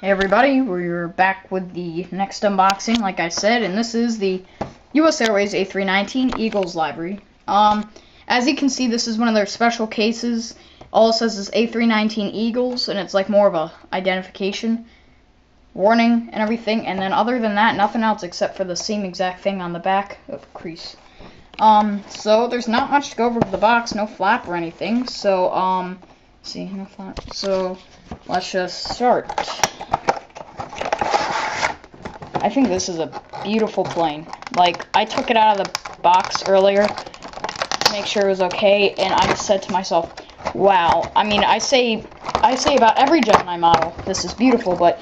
Hey everybody, we're back with the next unboxing, like I said, and this is the US Airways A319 Eagles livery. Um, as you can see, this is one of their special cases. All it says is A319 Eagles, and it's like more of a identification warning and everything. And then other than that, nothing else except for the same exact thing on the back of crease. Um, so there's not much to go over with the box, no flap or anything. So, um, see. So let's just start. I think this is a beautiful plane. Like, I took it out of the box earlier to make sure it was okay, and I just said to myself, wow. I mean, I say, I say about every Gemini model, this is beautiful, but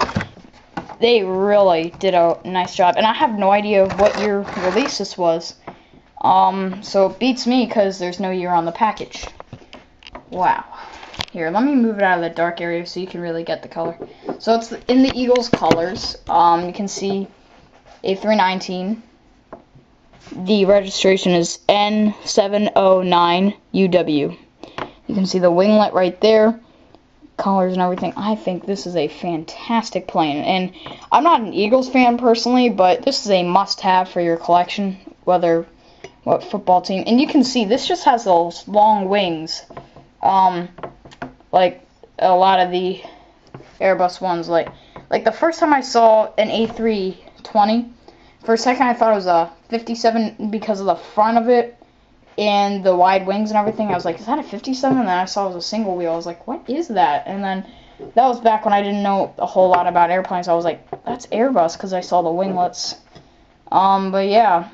they really did a nice job. And I have no idea what year release this was. Um, so it beats me because there's no year on the package. Wow. Here, let me move it out of the dark area so you can really get the color. So it's in the Eagles colors. Um, you can see A319. The registration is N709UW. You can see the winglet right there, colors and everything. I think this is a fantastic plane. And I'm not an Eagles fan personally, but this is a must-have for your collection, whether what football team. And you can see this just has those long wings. Um, like a lot of the Airbus ones. Like like the first time I saw an A320, for a second I thought it was a 57 because of the front of it and the wide wings and everything. I was like, is that a 57? And then I saw it was a single wheel. I was like, what is that? And then that was back when I didn't know a whole lot about airplanes. I was like, that's Airbus because I saw the winglets. Um, but yeah,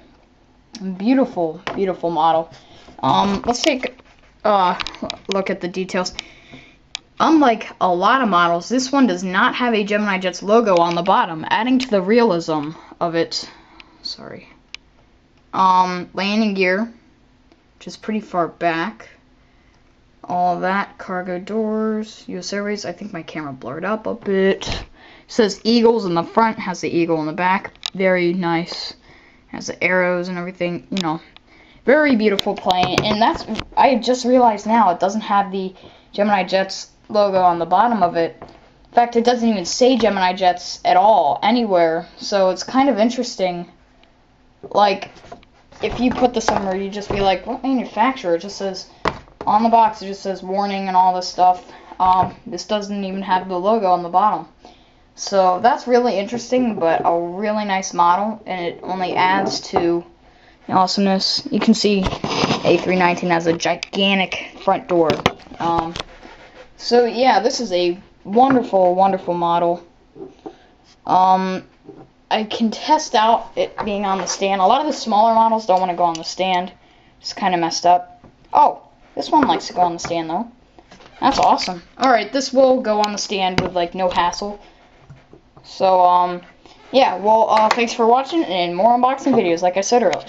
beautiful, beautiful model. Um, let's take a uh, look at the details. Unlike a lot of models, this one does not have a Gemini Jets logo on the bottom, adding to the realism of it. Sorry. Um, landing gear, which is pretty far back. All that, cargo doors, US Airways. I think my camera blurred up a bit. It says Eagles in the front, has the eagle in the back. Very nice. Has the arrows and everything, you know. Very beautiful plane. And that's, I just realized now, it doesn't have the Gemini Jets logo on the bottom of it. In fact, it doesn't even say Gemini Jets at all anywhere, so it's kind of interesting. Like, if you put this somewhere, you just be like, what manufacturer? It just says, on the box, it just says warning and all this stuff. Um, this doesn't even have the logo on the bottom. So that's really interesting, but a really nice model, and it only adds to the awesomeness. You can see A319 has a gigantic front door. Um, so yeah, this is a wonderful, wonderful model. Um, I can test out it being on the stand. A lot of the smaller models don't want to go on the stand. It's kind of messed up. Oh, this one likes to go on the stand though. That's awesome. Alright, this will go on the stand with like no hassle. So, um, yeah, well, uh, thanks for watching and more unboxing videos like I said earlier.